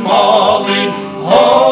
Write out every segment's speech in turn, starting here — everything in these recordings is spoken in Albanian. Molly, Holy.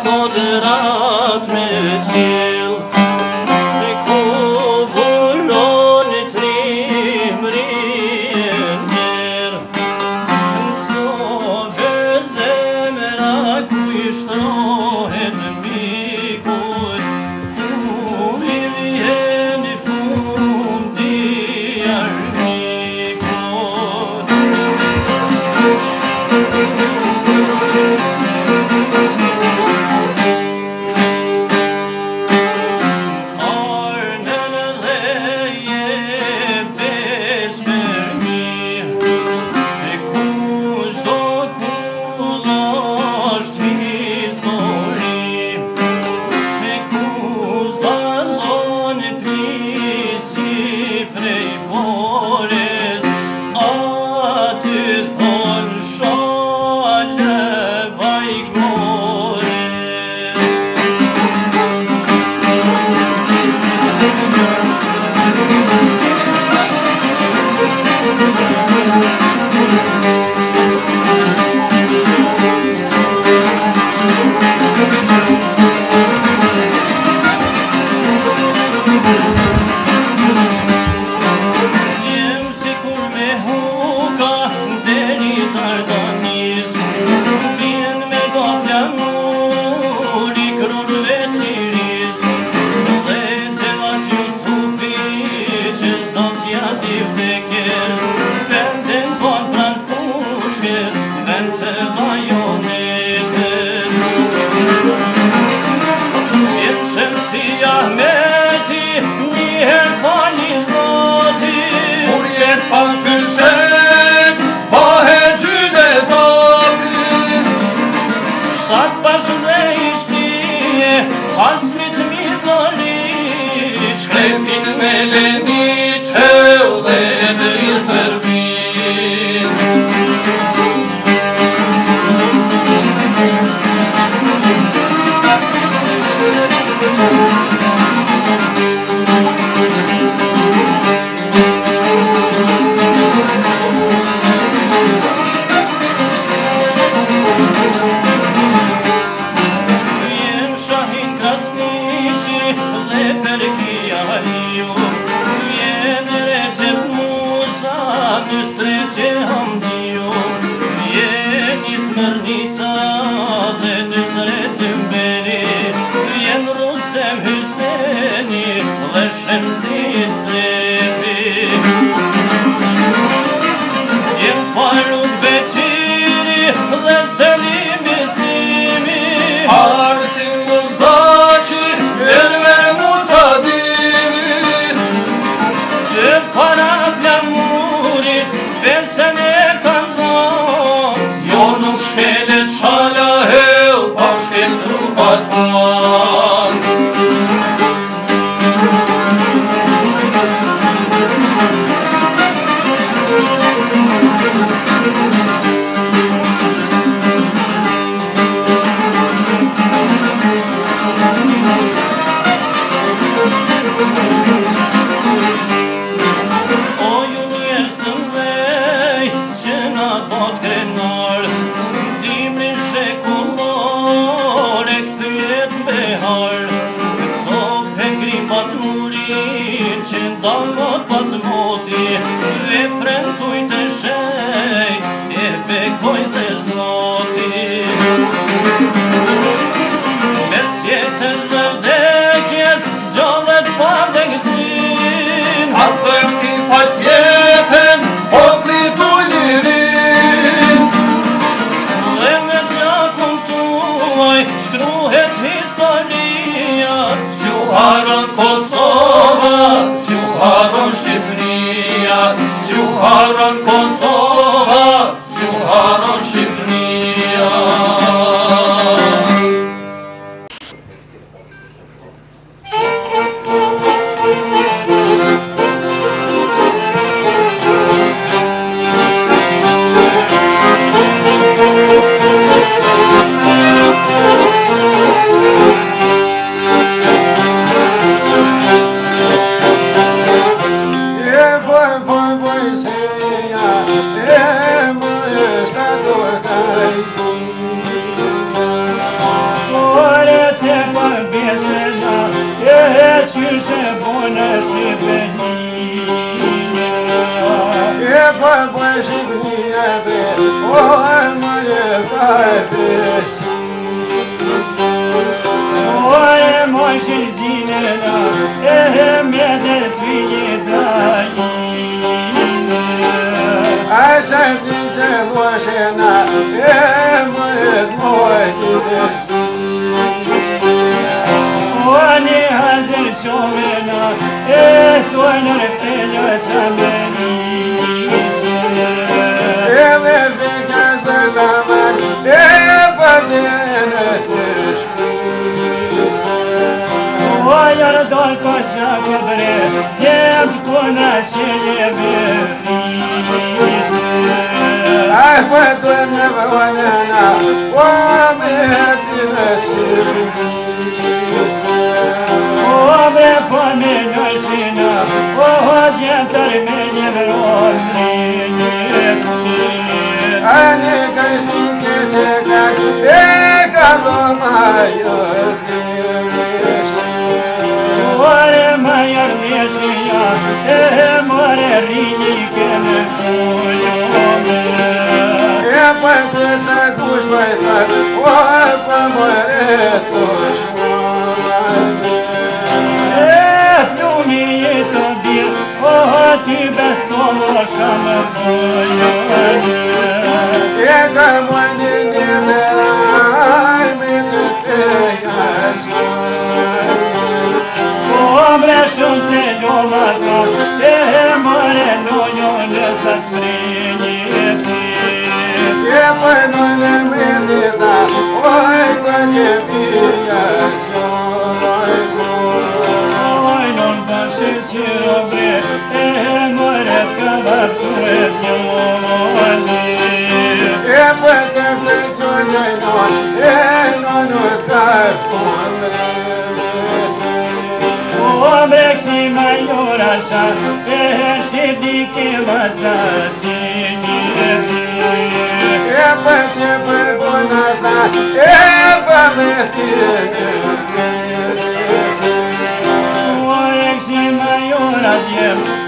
قدرت رسی Költségnek ég a májör vés. Oare májör én. e more rinyikene olyan. E pățeța duși mai tare, oare pe măretuși Тебе слово, что мы обрешен зеленка, Ты мореною не затмринети. Ты пойной не милина, ой, на небия, сёрой Ой, нон баши сиробре, ты моретка в обсуреднему. orașa Și chema să te E pe ce bărbun asta E pe mătire O eximă ora de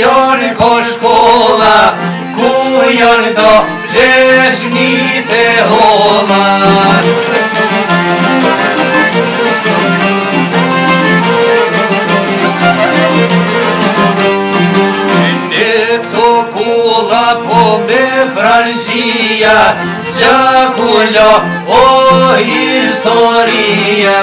yar koşkola Bu yarda leşnite olar Nepto kula pobe Franzija Zakulja o historija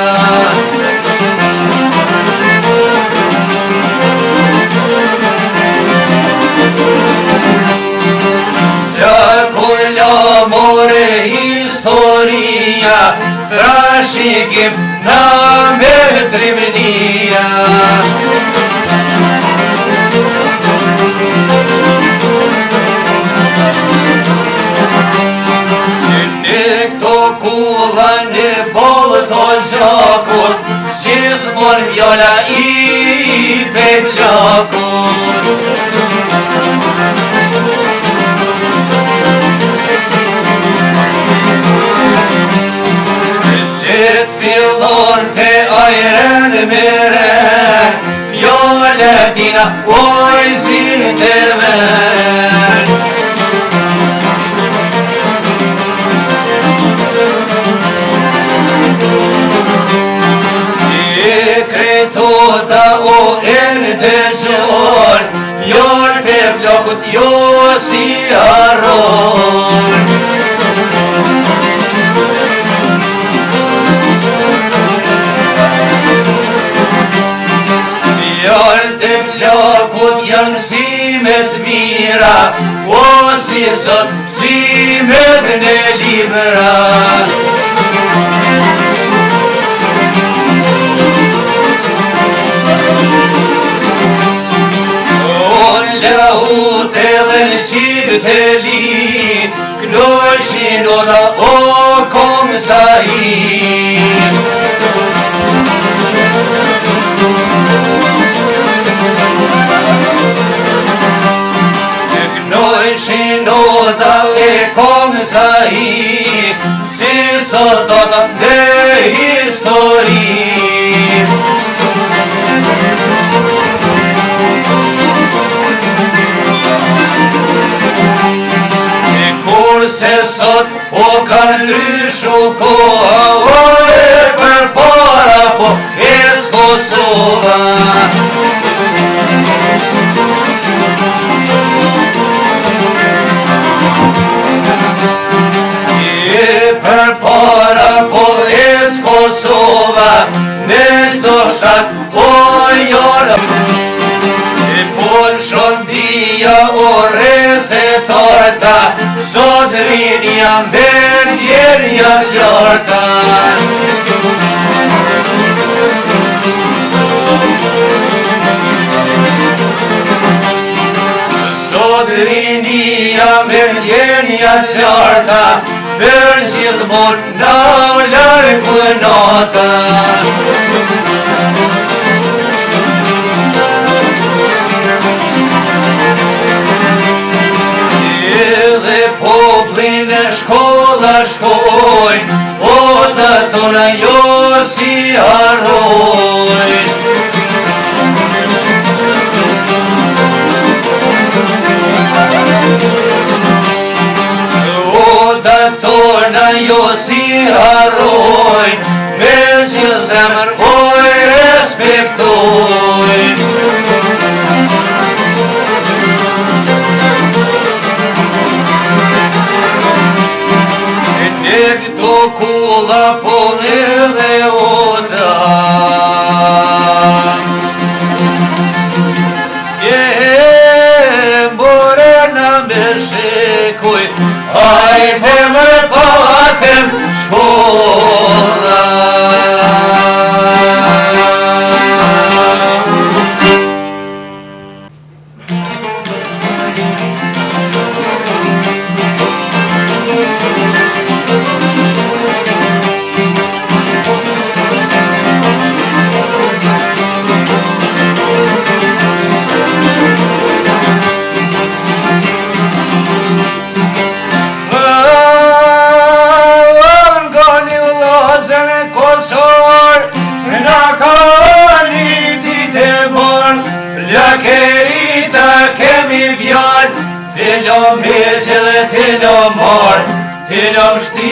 More historia Frashigim nametrim dia Günlük dokulanı bol tozakul Siz mor viola i beblakul yıllar te ayren meren Yoletina oy zil tever Ekreto da o erdesor Yor tevlokut yosiyaror libra O si e sot pësime dhe në libra O lehu të dhe në shqipë të lirë Kënë shqinë o da o komë sa hirë shino dave komsai si sotot de histori e kur se sot o kanë lyshu ko aloj për para po e s'Kosova Nështë do shatë o po jorë E po të o reze torëta Sotë rinja me njerëja të ljorta Sotë rinja me njerëja ljorta Për gjithmonëna Për nata Një dhe poplin e shkolla shkojnë O dator në jos i harojnë O jo dator në jos Më që se mërvoj, respektoj Në një të kula, po dhe ota Një mërë në më shikuj Aj me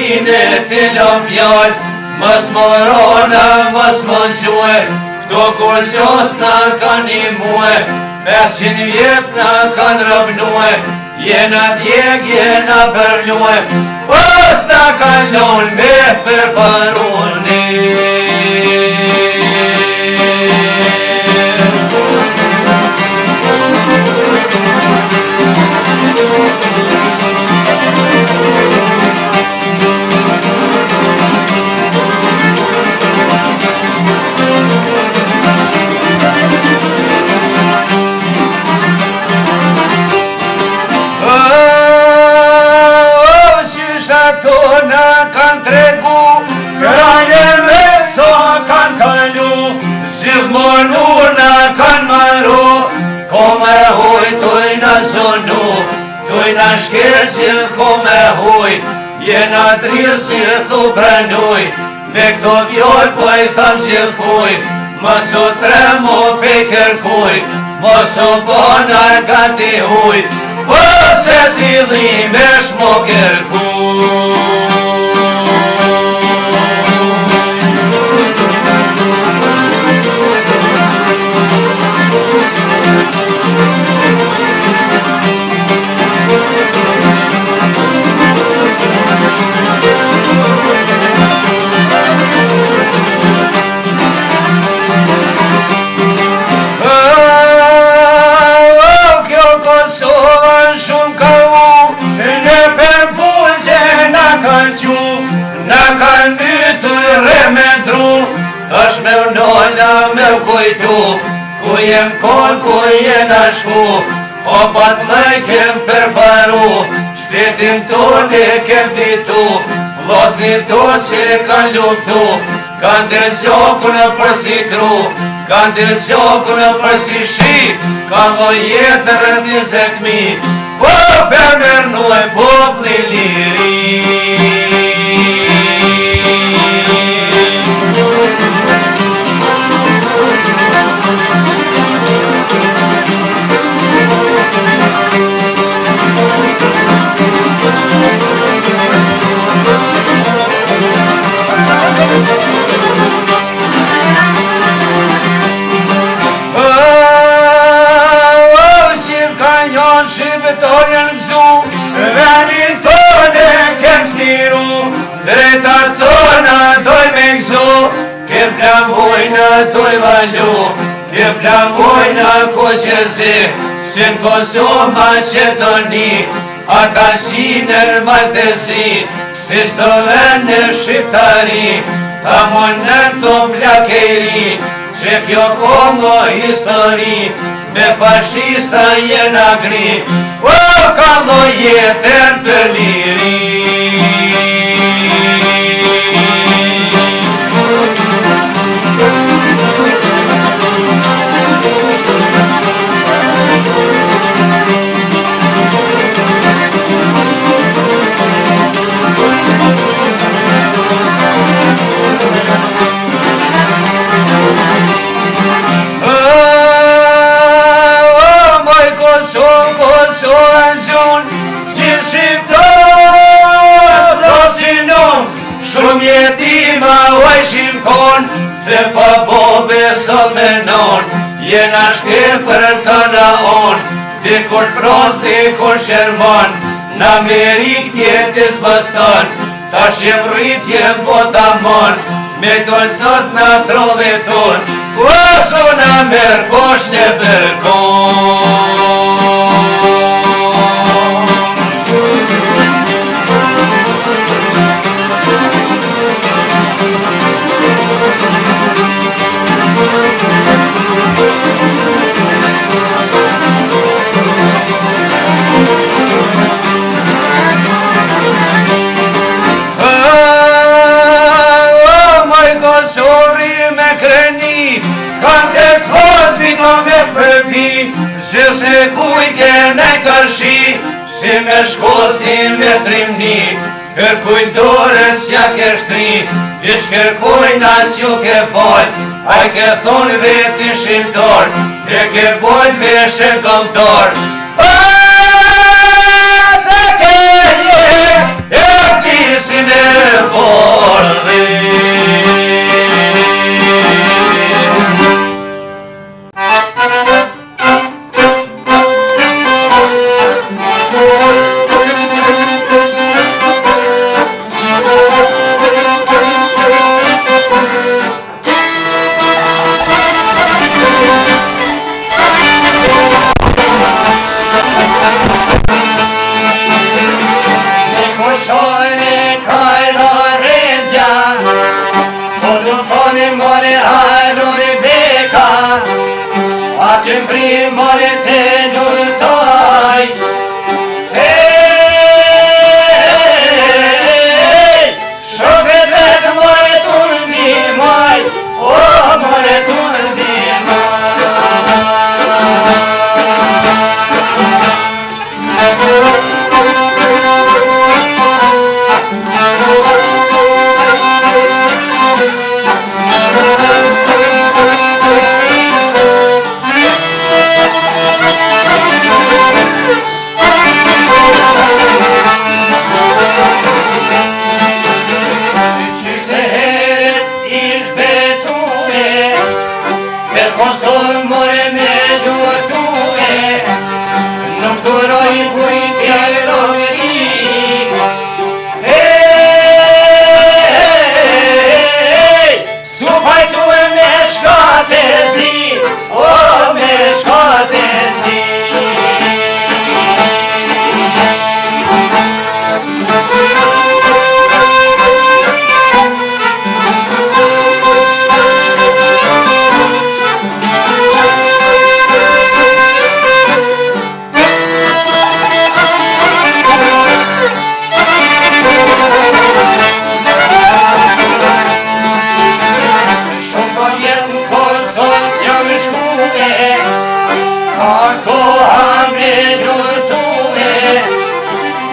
dine të lëm fjallë Më smorona, më smon Këto kur sjoz në kanë i muhe Pesin vjetë në kanë rëbnuhe Jena djek, jena përnuhe Pës në kanë lënë me përbarunit nur në kanë më ru, ko me huj tuj në zonu, tuj në shkeqë ko me huj, je në drirë si e thu brenuj, me këto vjoj po i thamë që fuj, më su tre mu pe kërkuj, më su po në gati huj, po se zidhime shmo kërkuj. vëllëm kujtu Ku jem kon, ku jem shku O pat me kem përbaru Shtetin të ne kem fitu Vlozni të që kan ljumtu Kan të zjoku në përsi kru Kan të zjoku në përsi shi Kan do jetë në rëndizet mi Po përmer e popli liri Ta tona doj me gzo Ke flamojnë doj valo Ke flamojnë ko që zi Se në Kosovë ma që të një A ka shi Se shto dhe në shqiptari Ta më në të mblakeri Që kjo kongo histori Me fashista jena gri O ka dhojete në liri mjeti ma ojshim kon, te pa bobe beso me non, jena shke për të në on, dikon kur dikon dhe kur shërmon, në Amerik njetis bëstan, ta shem rrit jem po të me dojnë sot në trodhe ton, kuasu në mërë në Si me shko, si me trimni Kërkujnë dorës ja ke shtri Vyç nas as ju ke fal A i ke thonë vetë i shimtar Ne ke bojnë me shenë këmtar A se ke je E përkisi me borë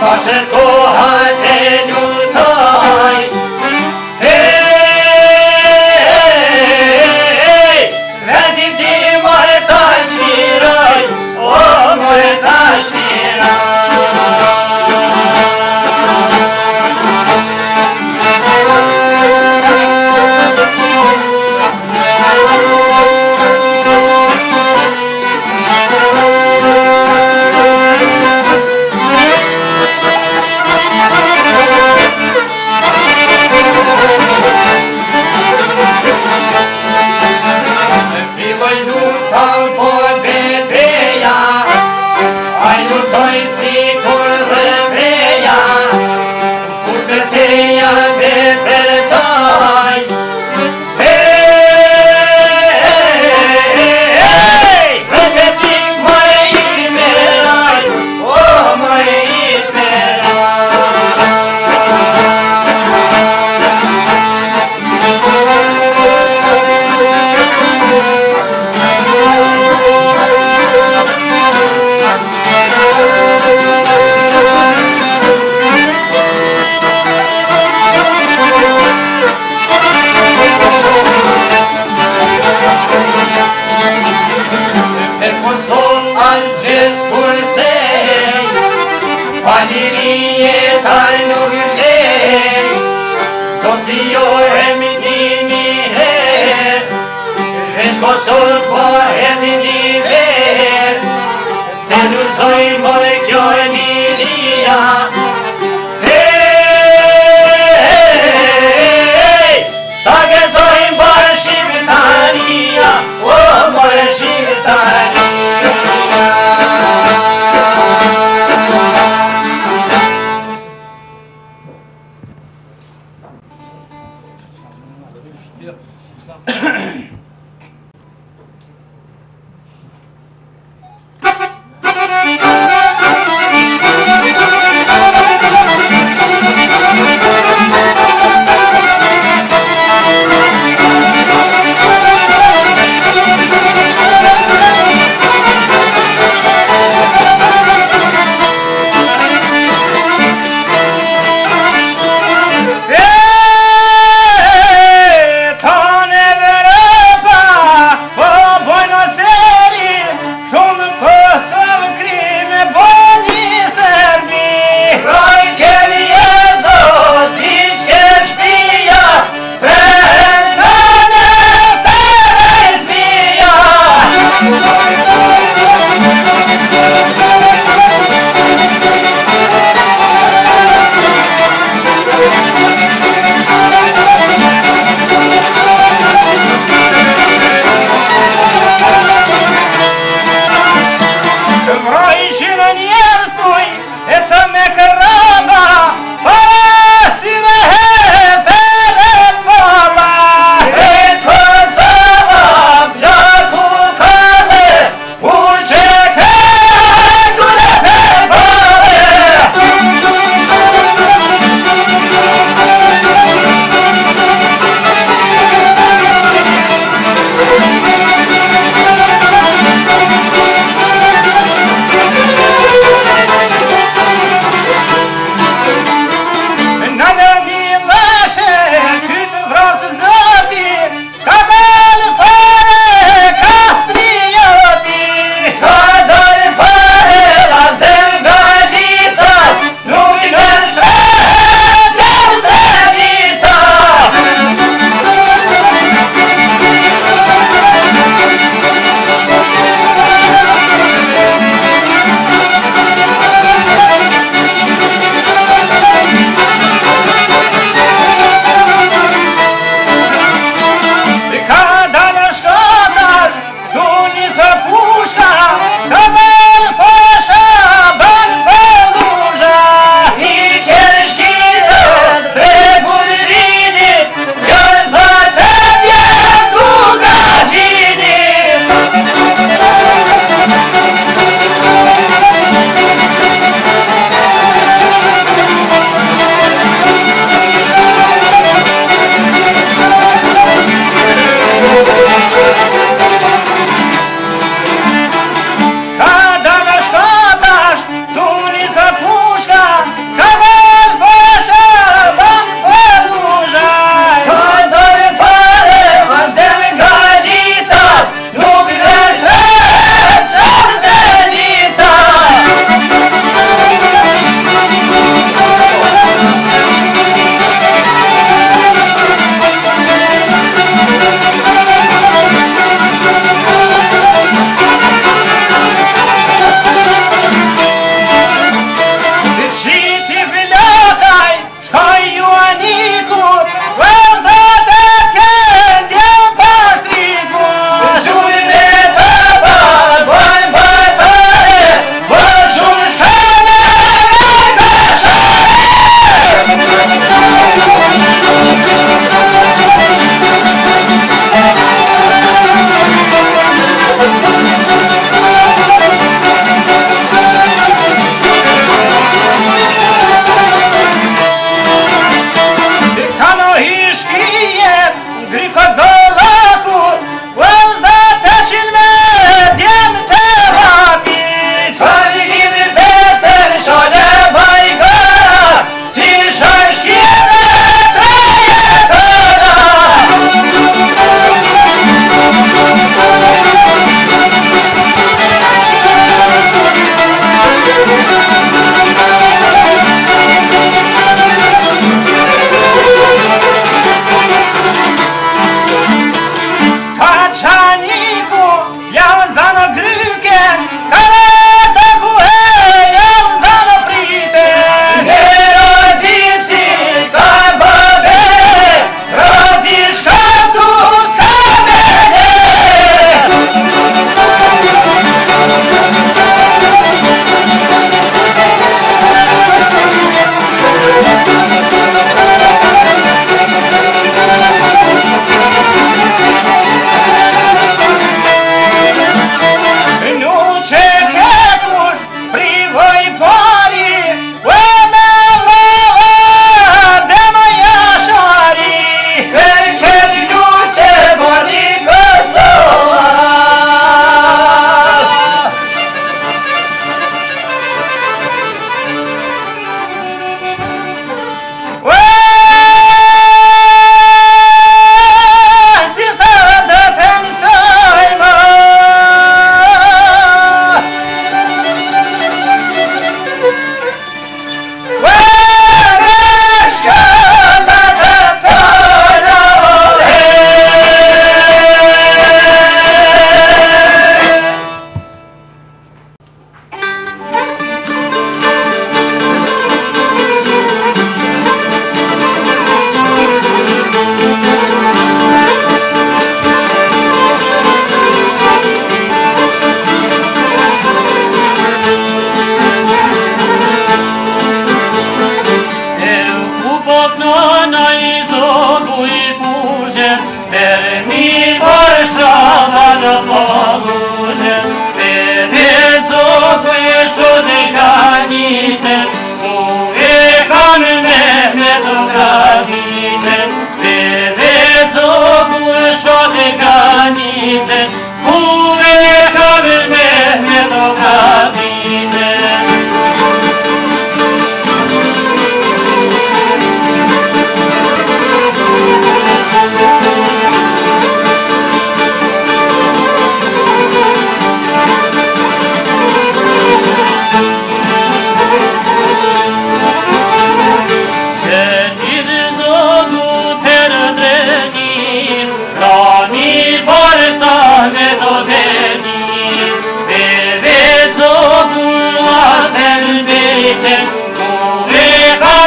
Pasze kochane time.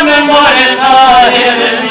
من مولد طاهر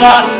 forgotten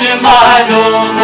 my malum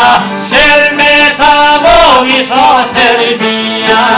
Oh, Serbia, Shelmeta, Bovi, Serbia.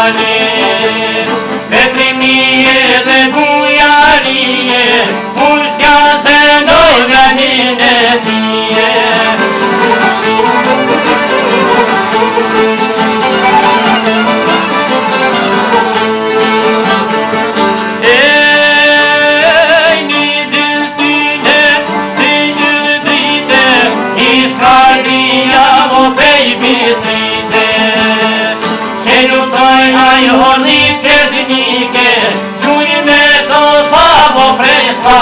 Hare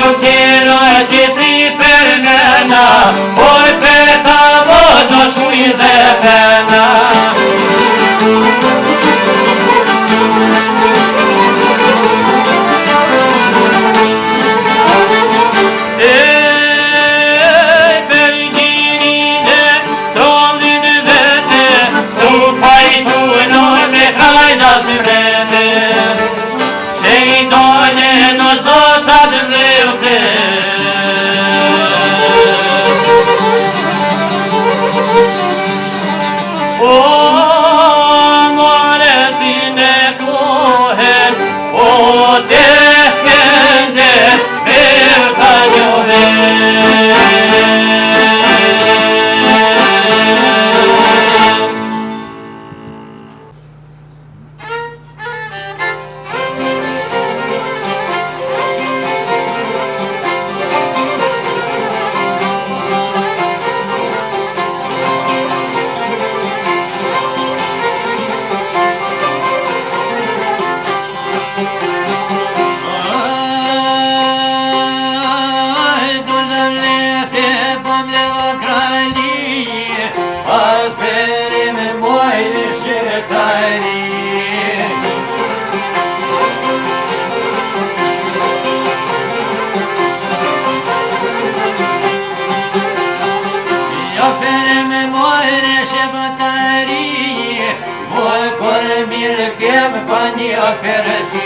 σωτήρο έτσι περνένα, oi πέτα μόνος μου тем пани оператив.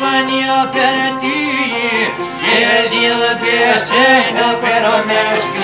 Пані оперативі, ділила пісень на перомешки.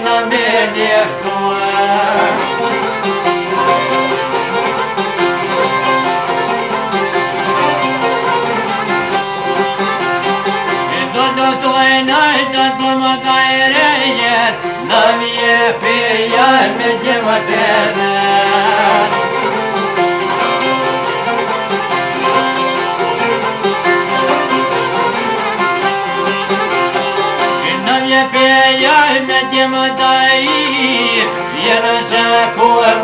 në mirë një këtuë. E do të do e nëjë do do më ka e rejë, në vje pëja me gjemë të edhe.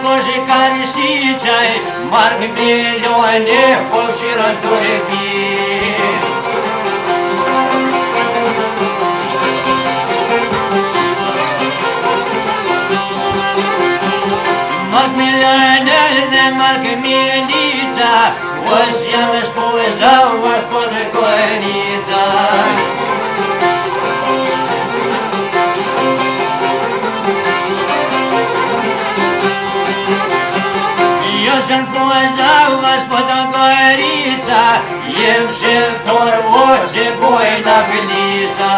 Божий корешний чай, Марк миллионе общий родной Марк миллионе, Марк миллионе, Ось я меж полежав, ваш подвиг коеница. господа господарица, Ем же очи бой на близа.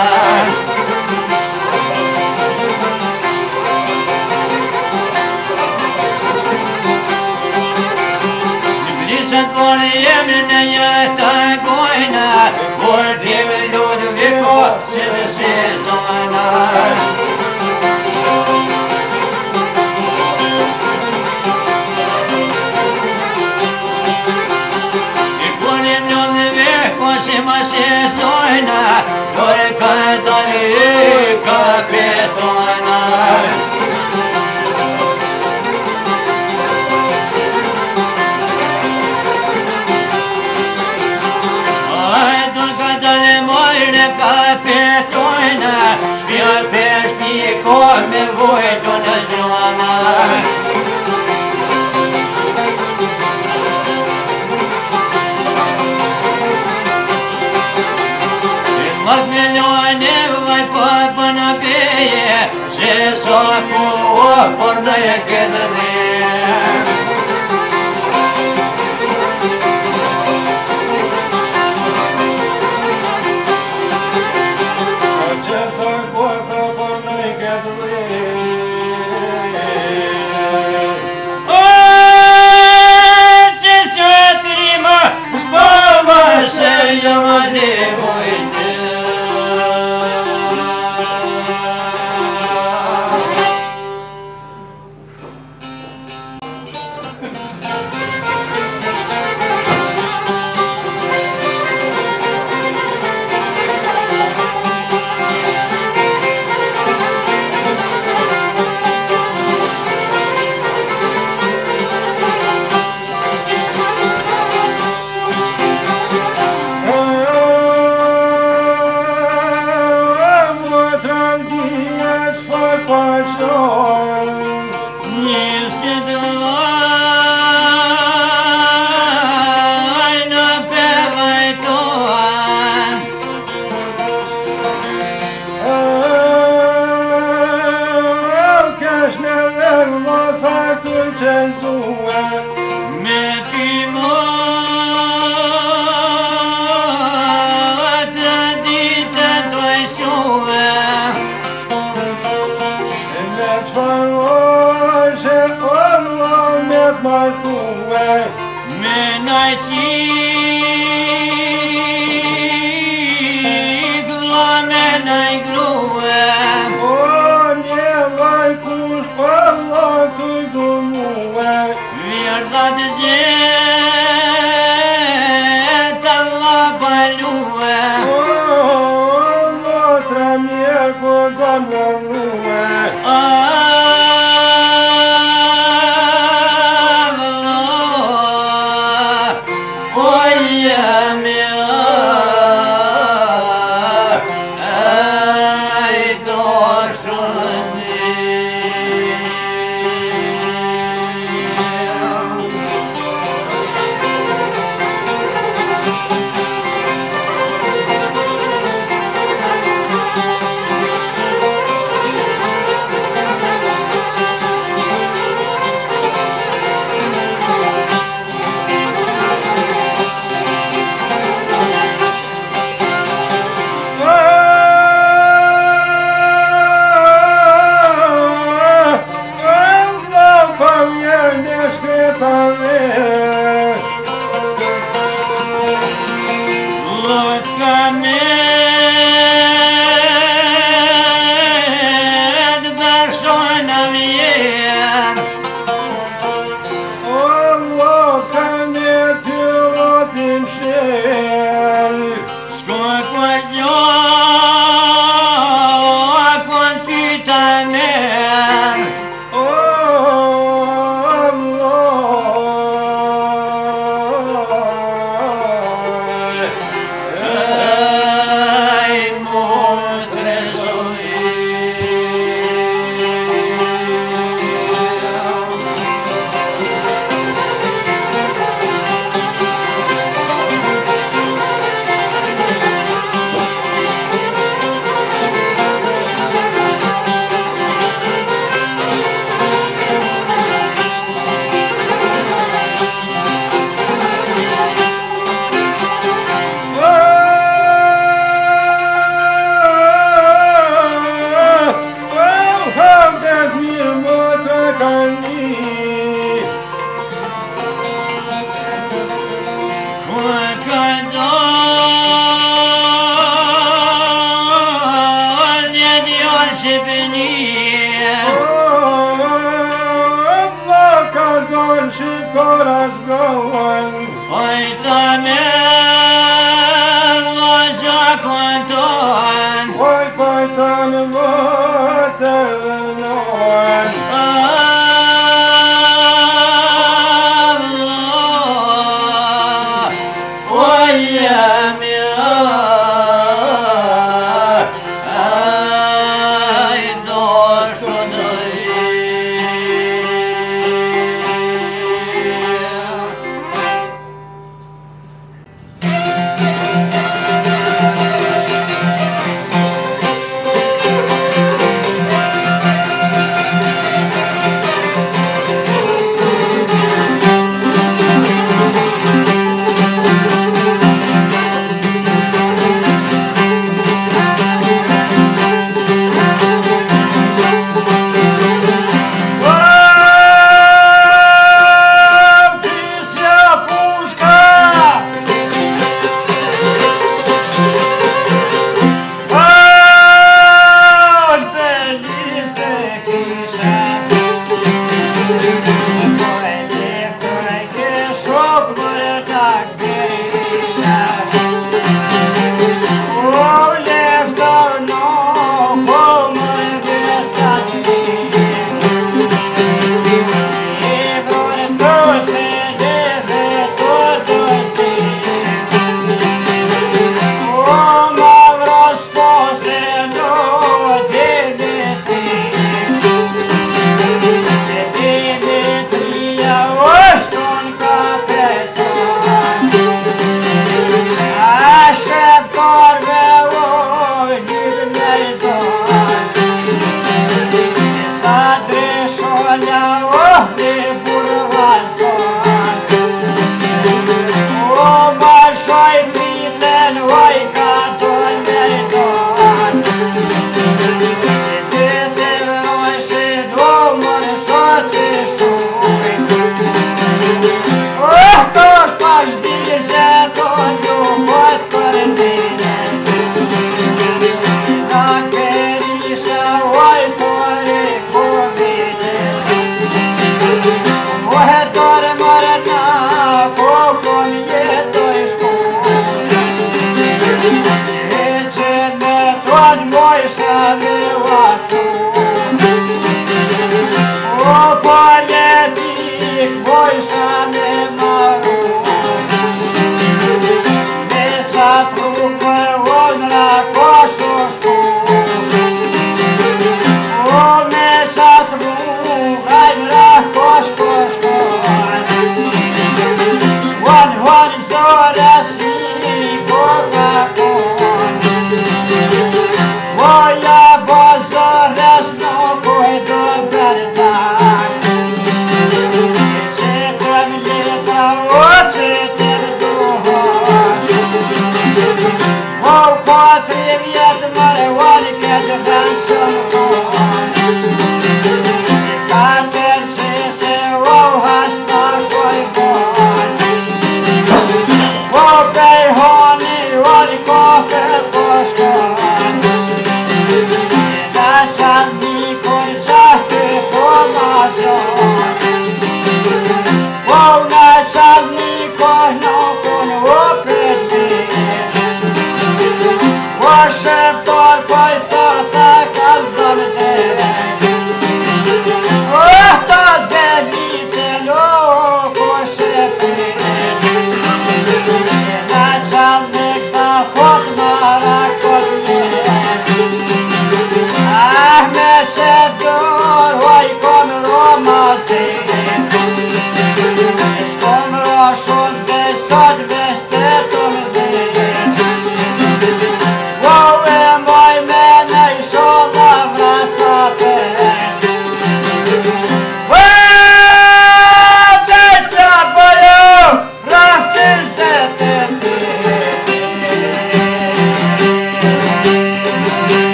Близа плиса. Плисан полем на я тагойна, Гордим Людвико, сезона.